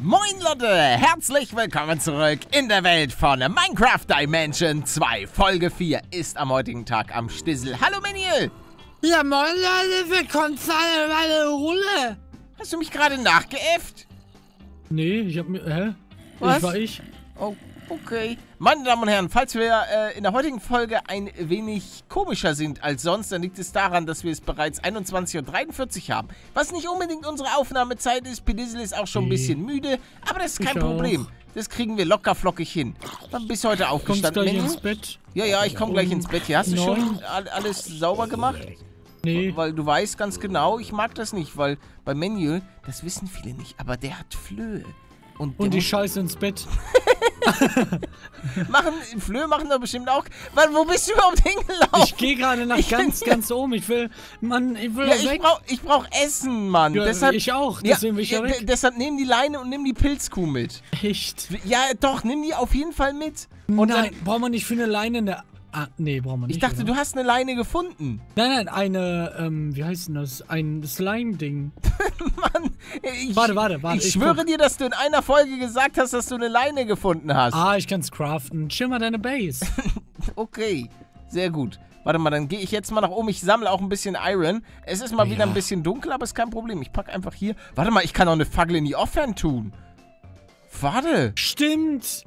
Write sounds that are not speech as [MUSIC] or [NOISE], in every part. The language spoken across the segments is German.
Moin Leute, herzlich willkommen zurück in der Welt von Minecraft Dimension 2. Folge 4 ist am heutigen Tag am Stissel. Hallo Meniel! Ja moin Leute, willkommen zu einer weiteren Runde. Hast du mich gerade nachgeäfft? Nee, ich hab mir, hä? Was? Ich war ich. Oh, okay. Meine Damen und Herren, falls wir äh, in der heutigen Folge ein wenig komischer sind als sonst, dann liegt es daran, dass wir es bereits 21.43 Uhr haben. Was nicht unbedingt unsere Aufnahmezeit ist. Pedissel ist auch schon ein bisschen müde, aber das ist kein Ich Problem. auch. Das kriegen wir locker flockig hin. Dann bis heute Kommst aufgestanden. gleich Meniel? ins Bett? Ja, ja, ich komme gleich ins Bett hier. Hast du schon alles sauber gemacht? Nee. Weil du weißt ganz genau, ich mag das nicht, weil bei Manuel, das wissen viele nicht, aber der hat Flöhe. Und, Und die Scheiße ins Bett. [LAUGHS] [LAUGHS] machen, Flöhe machen doch bestimmt auch. Weil, wo bist du überhaupt hingelaufen? Ich gehe gerade nach Ich ganz, ganz oben. Ich will, Mann, ich will ja, ich brauch, ich brauch Essen, Mann. Ja, deshalb, ich auch, Ja, deswegen will ich ja ja, weg. Deshalb nimm die Leine und nimm die Pilzkuh mit. Echt? Ja, doch, nimm die auf jeden Fall mit. Und Nein, dann, braucht man nicht für eine Leine eine... Ah, nee, braucht man nicht. ich dachte, oder? du hast eine Leine gefunden. Nein, nein, eine, ähm, wie heißt denn das? Ein Slime-Ding. [LAUGHS] Mann, ich, Warte, warte, warte, Ich, ich schwöre guck. dir, dass du in einer Folge gesagt hast, dass du eine Leine gefunden hast. Ah, ich kann's craften. Chill mal deine Base. [LAUGHS] Okay, sehr gut. Warte mal, dann gehe ich jetzt mal nach oben. Ich sammle auch ein bisschen Iron. Es ist mal wieder Ja. ein bisschen dunkel, aber ist kein Problem. Ich packe einfach hier. Warte mal, ich kann auch eine Fackel in die Offhand tun. Warte. Stimmt.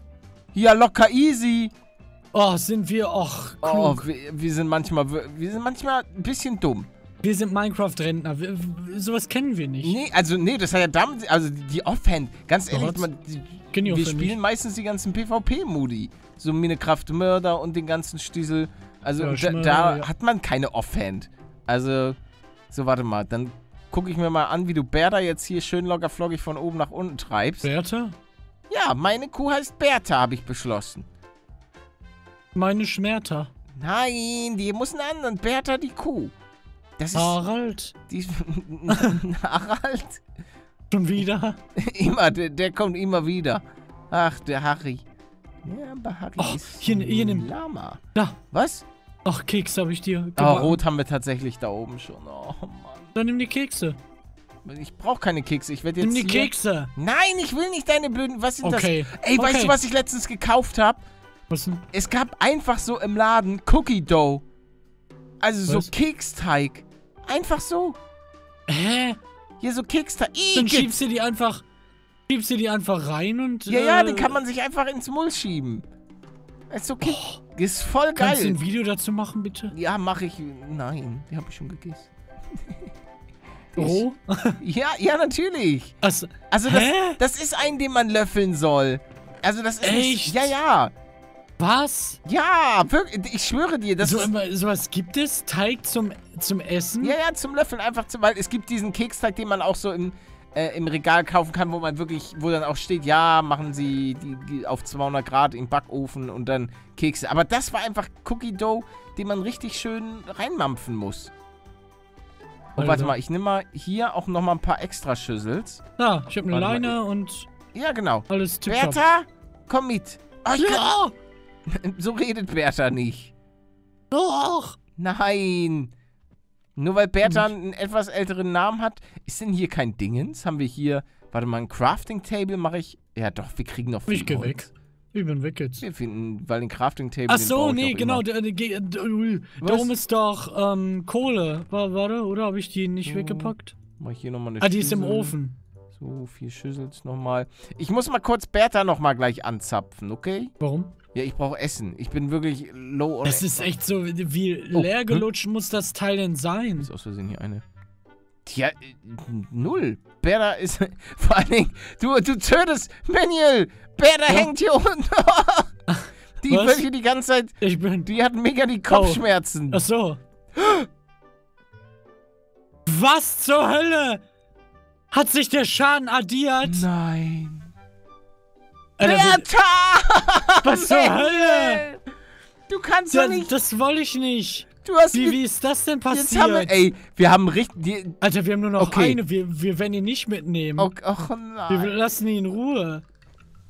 Ja, locker easy. Oh, sind wir, och, Oh, klug. wir, wir sind manchmal, wir sind manchmal ein bisschen dumm. Wir sind Minecraft-Rentner. Sowas kennen wir nicht. Nee, also nee, das hat ja damit, also die Offhand, ganz ehrlich, was? man, die, wir auch spielen nicht. meistens die ganzen PvP-Modi. So Minecraft Mörder und den ganzen Stiesel. Also Ja, da, da ja. hat man keine Offhand. Also, so warte mal, dann gucke ich mir mal an, wie du Bertha jetzt hier schön locker flockig von oben nach unten treibst. Bertha? Ja, meine Kuh heißt Bertha, habe ich beschlossen. Meine Schmerter. Nein, die muss einen anderen. Bertha die Kuh. Das ist. Harald. Die [LAUGHS] Harald. Schon wieder? [LAUGHS] Immer, der, der kommt immer wieder. Ach, der Harry. Ja, aber Harry Oh, ist hier- hier ein nimm- Lama. Da. Was? Ach, Keks habe ich dir Oh, gebacken. rot haben wir tatsächlich da oben schon. Oh, Dann nimm die Kekse. Mann. Ich brauche keine Kekse. Ich werde jetzt Nimm die. Kekse. Nein, ich will nicht deine blöden... Was sind Okay. das? Ey, weißt Okay. du, was ich letztens gekauft habe? Was denn? Es gab einfach so im Laden Cookie Dough. Also so Was? Keksteig. Einfach so. Hä? Hier so Keksteig. Dann Igitt. schiebst du die einfach... Schiebst du die einfach rein und... Ja, ja, äh, den kann man sich einfach ins Maul schieben. Ist okay. Ist voll Kannst du geil. ein Video dazu machen, bitte? Ja, mache ich. Nein, die habe ich schon gegessen. [LAUGHS] Roh? Ja, ja, natürlich. Also, Also das, das ist ein, den man löffeln soll. Also das ist nicht, Echt? ja, ja. Was? Ja, wirklich, ich schwöre dir, das So, ist, sowas gibt es? Teig zum, zum Essen? ja, ja, zum Löffeln einfach, zu, weil es gibt diesen Keksteig, den man auch so im, äh, im Regal kaufen kann, wo man wirklich, wo dann auch steht, ja, machen Sie die, die auf 200 Grad im Backofen und dann Kekse. Aber das war einfach Cookie Dough, den man richtig schön reinmampfen muss. Und Alter. warte mal, ich nehme mal hier auch nochmal ein paar extra Schüssels. Da, ich habe eine Leine und Ja, genau. alles tipptopp. Bertha, komm mit. Oh, ich Ja, kann, [LAUGHS] so redet Bertha nicht. doch. Nein. Nur weil Bertha einen etwas älteren Namen hat, ist denn hier kein Dingens? Haben wir hier, warte mal, ein Crafting Table mache ich. Ja, doch, wir kriegen noch Ich viel geh Holz. weg. Ich bin weg jetzt. Wir finden, weil den Crafting Table. Ach so, ich nee, genau. Immer. Da, da, da, da Was? oben ist doch ähm, Kohle. Wa- Warte, oder habe ich die nicht So. weggepackt? Mach ich hier nochmal eine Ah, die ist im. Ofen. So, vier Schüssels nochmal. Ich muss mal kurz Bertha nochmal gleich anzapfen, okay? Warum? Ja, ich brauche Essen. Ich bin wirklich low on Das ist echt so, wie Oh, leer gelutscht muss das Teil denn sein? Ist aus Versehen hier eine. Tja, äh, null. Berda ist. [LAUGHS] Vor allen Dingen, du, du tötest Manuel! Berda Ja. hängt hier unten. [LAUGHS] die Was? wird hier die ganze Zeit. Ich bin. Die hat mega die Kopfschmerzen. Ach so. Was zur Hölle? Hat sich der Schaden addiert? Nein. Alter, Bertha! Was zur! Hölle? Du kannst doch das, nicht. das wollte ich nicht. Du hast. Wie, wie ist das denn haben wir, passiert? ey, wir haben richtig. Alter, wir haben nur noch Okay. eine. Wir, wir werden ihn nicht mitnehmen. Oh, oh Wir nein. lassen ihn in Ruhe.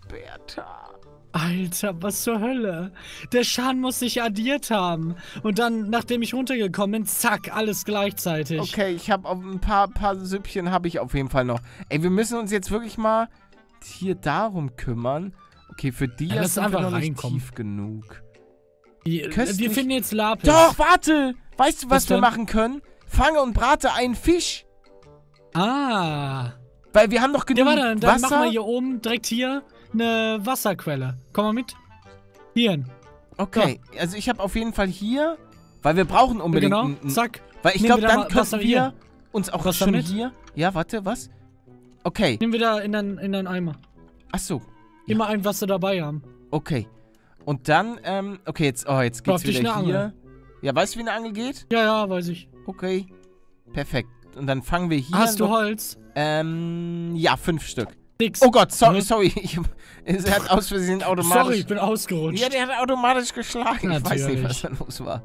Bertha. Alter, was zur Hölle? Der Schaden muss sich addiert haben. Und dann, nachdem ich runtergekommen bin, zack, alles gleichzeitig. Okay, ich habe ein paar, paar Süppchen habe ich auf jeden Fall noch. Ey, wir müssen uns jetzt wirklich mal hier darum kümmern. Okay, für die Ja, wir einfach noch nicht tief genug. Die, äh, wir finden jetzt Lapis. Doch, warte! Weißt du, was, Was wir denn? machen können? Fange und brate einen Fisch. Ah. Weil wir haben doch Ja, genug warte, dann machen Wasser. wir hier oben direkt hier eine Wasserquelle. Komm mal mit. Hierhin. okay, also ich habe auf jeden Fall hier, weil wir brauchen unbedingt Genau, ein, ein, zack. Weil ich glaube, da dann Wasser könnten wir hier. uns auch Wasser schon mit? hier... Ja, warte, was? Okay, Nehmen wir da in deinen, in deinen Eimer. ach so, Immer ein Wasser dabei haben. okay. Und dann, ähm, okay, jetzt, oh, jetzt geht's Brauch wieder hier. Angel. Ja, weißt du, wie eine Angel geht? Ja, ja, weiß ich. Okay, perfekt. Und dann fangen wir hier... Hast du Holz? Ähm, ja, fünf Stück. Nix. Oh Gott, sorry, sorry. [LAUGHS] Ich, er hat aus Versehen automatisch... Sorry, ich bin ausgerutscht. Ja, der hat automatisch geschlagen. Ich weiß nicht, Natürlich. was da los war.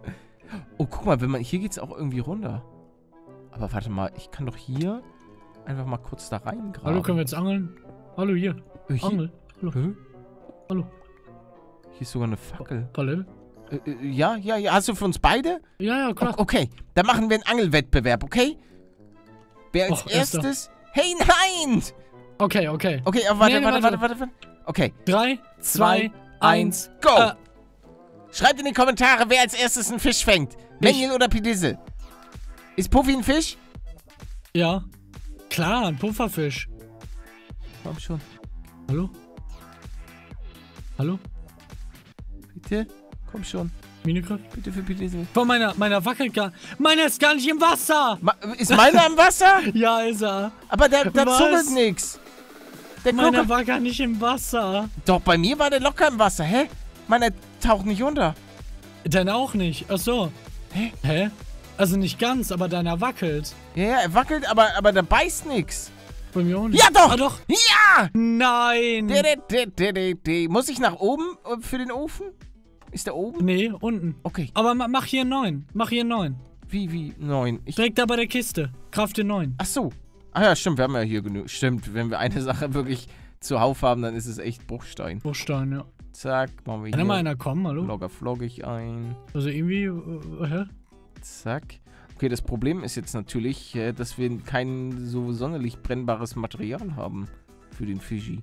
Oh, guck mal, wenn man hier geht's auch irgendwie runter. Aber warte mal, ich kann doch hier einfach mal kurz da reingraben. Hallo, können wir jetzt angeln? Hallo, hier. Äh, hier, Angel. Hallo. Hä? Hallo. Hier ist sogar eine Fackel. Palette? Äh, äh, ja, ja, ja. Hast du für uns beide? Ja, ja, O klar. okay, dann machen wir einen Angelwettbewerb, okay? Wer als Och, erstes... Hey, nein! Okay, okay. Okay, aber warte, Nee, warte, warte, warte. warte. Okay, Drei, Zwei, eins. go! Äh, Schreibt in die Kommentare, wer als erstes einen Fisch fängt. Mengel oder Pidisse? Ist Puffy ein Fisch? ja. Klar, ein Pufferfisch. Komm schon. Hallo? Hallo? Bitte? Komm schon. Minecraft? Bitte für Pidisse. Boah, meiner, meiner wackelt gar. Meiner ist gar nicht im Wasser! Ma ist meiner im Wasser? [LAUGHS] Ja, ist er. Aber da, da zuckelt nix. Der Meiner war gar nicht im Wasser. Doch, bei mir war der locker im Wasser. Hä? Meiner taucht nicht unter. Deiner auch nicht. Ach so. Hä? Hä? Also nicht ganz, aber deiner wackelt. Ja, ja, er wackelt, aber, aber da beißt nix. Bei mir auch nicht. Ja, doch! Ah, doch. Ja! Nein! Muss ich nach oben äh, für den Ofen? Ist der oben? Nee, unten. Okay. Aber ma- mach hier einen neun. Mach hier einen neun. Wie, wie? Neun. Ich, Direkt da bei der Kiste. Kraft den neun. ach so. Ah ja, stimmt, wir haben ja hier genug. Stimmt, wenn wir eine Sache wirklich zuhauf haben, dann ist es echt Bruchstein. Bruchstein, ja. Zack, machen wir Kann da mal hier. einer kommen, hallo? Logger flogge ich ein. Also irgendwie, äh, hä? Zack. Okay, das Problem ist jetzt natürlich, äh, dass wir kein so sonderlich brennbares Material haben für den Fischi.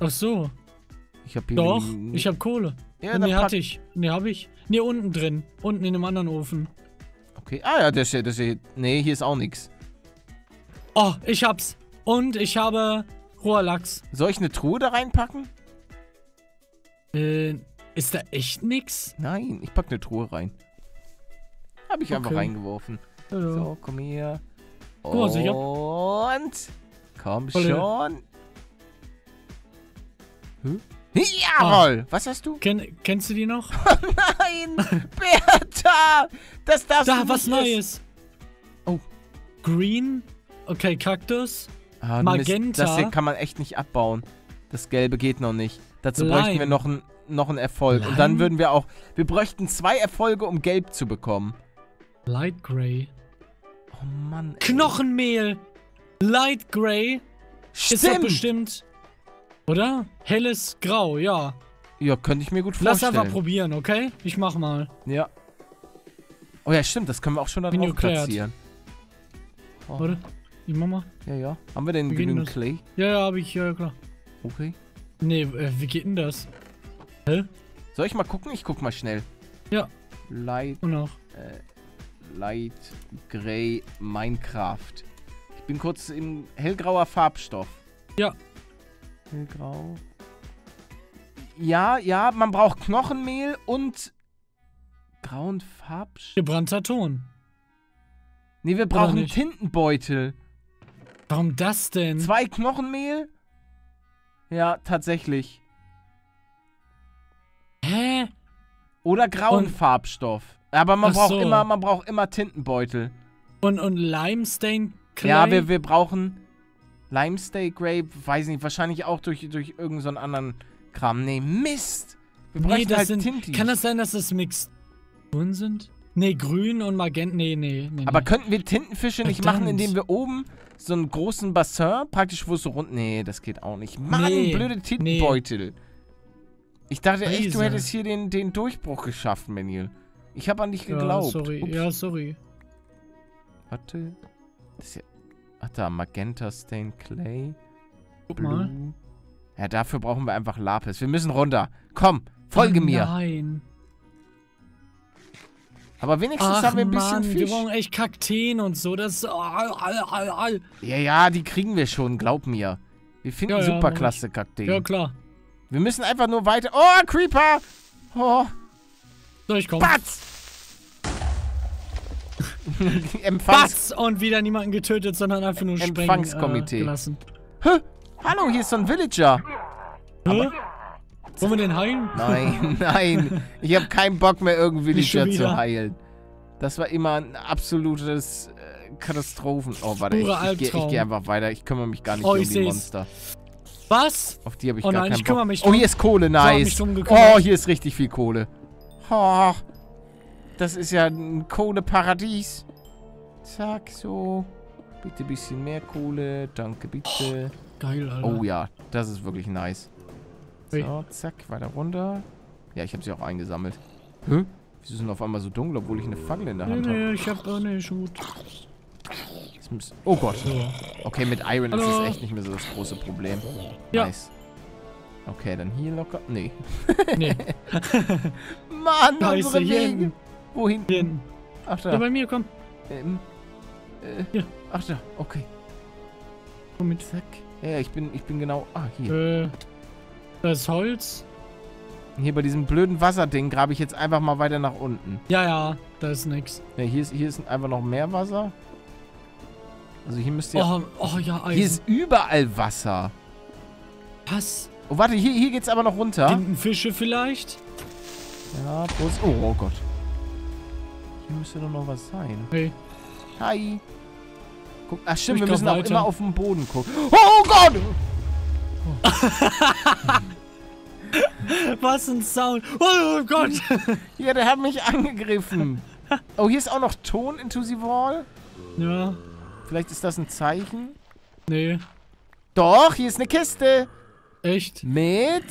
Ach so. Ich habe hier... Doch, ich hab Kohle. Ja, nee, hatte ich. Nee, hab ich. Nee, unten drin. Unten in dem anderen Ofen. Okay, ah ja, das ist ja. Nee, hier ist auch nichts. Oh, ich hab's. Und ich habe Rohrlachs. Soll ich eine Truhe da reinpacken? Äh, ist da echt nix? Nein, ich pack eine Truhe rein. Habe ich einfach Okay. reingeworfen. Hallo. So, komm her. mal, sicher. Und... Komm Voll schon. Hä? Jawohl! Was hast du? Ken kennst du die noch? [LAUGHS] Nein! Bertha! Das darfst Da, du was nicht essen. Neues. Oh. Green. Okay, Kaktus. Ah, Mist, Magenta. das hier kann man echt nicht abbauen. Das Gelbe geht noch nicht. Dazu Lime. bräuchten wir noch einen noch einen Erfolg. Und Lime? dann würden wir auch... Wir bräuchten zwei Erfolge, um Gelb zu bekommen. Light Gray. Oh Mann. ey. Knochenmehl. Light Gray. Ist doch Stimmt! bestimmt. Oder? Helles Grau, ja. Ja, könnte ich mir gut Lass vorstellen. einfach probieren, okay? Ich mach mal. Ja. Oh ja, stimmt, das können wir auch schon da Bin drauf platzieren. Oh, Warte. Ich mach mal. Ja, ja. Haben wir denn Wie genügend? Clay? Ja, ja, hab ich, ja, klar. Okay. Nee, äh, wie geht denn das? Soll ich mal gucken? Ich guck mal schnell. Ja. Light, Und noch. äh, Light Gray Minecraft. Ich bin kurz im hellgrauer Farbstoff. Ja. Hellgrau. Ja, ja, man braucht Knochenmehl und grauen Farbstoff. Gebrannter Ton. Nee, wir brauchen nicht? Tintenbeutel. Warum das denn? Zwei Knochenmehl? Ja, tatsächlich. Hä? Oder grauen Und- Farbstoff. Aber man Ach braucht so. immer, man braucht immer Tintenbeutel. Und, und Limestone Clay? Ja, wir, wir brauchen Limestone Grape, weiß nicht, wahrscheinlich auch durch, durch irgendeinen so anderen Kram. Nee, Mist! Wir nee, bräuchten halt sind, Tintis. Kann das sein, dass das Mixturen sind? Nee, grün und Magenta. Nee, nee, nee. Aber nee. könnten wir Tintenfische nicht machen, Verdammt. indem wir oben so einen großen Bassin, praktisch wo es so rund... Nee, das geht auch nicht. Mann, Nee, blöde Tintenbeutel. Ich dachte echt, du hättest hier den, den Durchbruch geschaffen, Menil. Ich habe an dich ja, geglaubt. sorry. Ups. Ja, sorry. Warte. Das ist ja, ach da, Magenta Stain Clay. Guck mal. Blue. Ja, dafür brauchen wir einfach Lapis. Wir müssen runter. Komm, folge oh, mir. Nein. Aber wenigstens Ach, haben wir ein bisschen Mann, wir Fisch. brauchen echt Kakteen und so. Das. Oh, all, all, all. Ja, ja, die kriegen wir schon, glaub mir. Wir finden Ja, ja, super mach klasse Kakteen. Ja, klar. Wir müssen einfach nur weiter. Oh, Creeper! Oh, So, ich komm. Batz! [LAUGHS] Empfangs... Batz! Und wieder niemanden getötet, sondern einfach nur sprengen, Empfangskomitee. Äh, gelassen. Hä? Hallo, hier ist so ein Villager. Hä? Wollen wir den heilen? Nein, [LAUGHS] nein. Ich habe keinen Bock mehr, irgendwie Villager zu heilen. Das war immer ein absolutes äh, Katastrophen... Oh, warte, ich, ich, geh- ich gehe einfach weiter. Ich kümmere mich gar nicht Oh, um die seh's. Monster. Was? Auf die habe ich Oh gar nein, keinen ich Bock. kümmere mich oh, drum. hier ist Kohle, nice. Oh, hier ist richtig viel Kohle. Oh, das ist ja ein Kohleparadies. Zack, so. Bitte ein bisschen mehr Kohle. Danke, bitte. Geil, Alter. Oh ja, das ist wirklich nice. So, zack, weiter runter. Ja, ich habe sie auch eingesammelt. Hä? Wieso sind auf einmal so dunkel, obwohl ich eine Fackel in der Nee, Hand habe? nee, ich hab. Oh, nee, schon gut. Oh Gott. Okay, mit Iron ist Hallo. es echt nicht mehr so das große Problem. Ja. Nice. Okay, dann hier locker. Nee. Nee, [LAUGHS] Mann, Scheiße, unsere Wege. Wohin? hinten. Ach Ja, da. bei mir, komm. Ähm, äh, Hier. Ach da, okay. Komm mit. Zack. Ja, ich bin, ich bin genau. Ah, hier. Äh, das ist Holz. Hier bei diesem blöden Wasserding grabe ich jetzt einfach mal weiter nach unten. Ja, ja, da ist nix. Ne, hier ist, hier ist einfach noch mehr Wasser. Also hier müsste ja. Oh, oh ja, Eisen. hier ist überall Wasser. Was? Oh, warte, hier, hier geht's aber noch runter. Tintenfische vielleicht? Ja, Prost. Oh, oh Gott. Hier müsste doch noch was sein. Nee. Hi. Guck, ach stimmt, Ich wir müssen auch weiter. immer auf den Boden gucken. Oh Gott! [LAUGHS] Was ein Sound. Oh Gott. [LAUGHS] Ja, der hat mich angegriffen. Oh, hier ist auch noch Ton the wall. ja, Vielleicht ist das ein Zeichen. nee. Doch, hier ist eine Kiste. Echt? Mit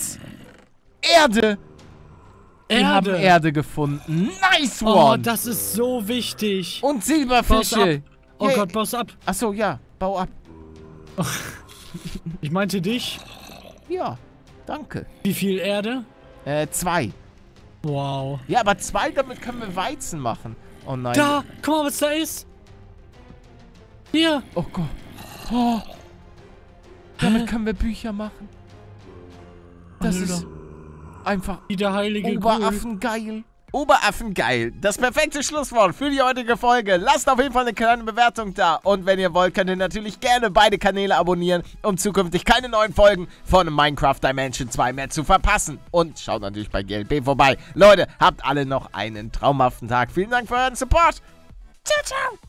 Erde. Wir haben Erde. Erde gefunden. Nice Oh, one. das ist so wichtig. Und Silberfische. Oh Yay. Gott, baus ab. Achso, ja. Bau ab. Ich meinte dich. Ja, danke. Wie viel Erde? Äh, zwei. Wow. Ja, aber zwei, damit können wir Weizen machen. Oh nein. Da, guck mal, was da ist. Hier. Oh Gott. Oh. Damit Hä? können wir Bücher machen. Das Alter. ist einfach Wie der heilige. Oberaffengeil. Oberaffengeil. Das perfekte Schlusswort für die heutige Folge. Lasst auf jeden Fall eine kleine Bewertung da. Und wenn ihr wollt, könnt ihr natürlich gerne beide Kanäle abonnieren, um zukünftig keine neuen Folgen von Minecraft Dimension 2 mehr zu verpassen. Und schaut natürlich bei GLB vorbei. Leute, habt alle noch einen traumhaften Tag. Vielen Dank für euren Support. Ciao, ciao.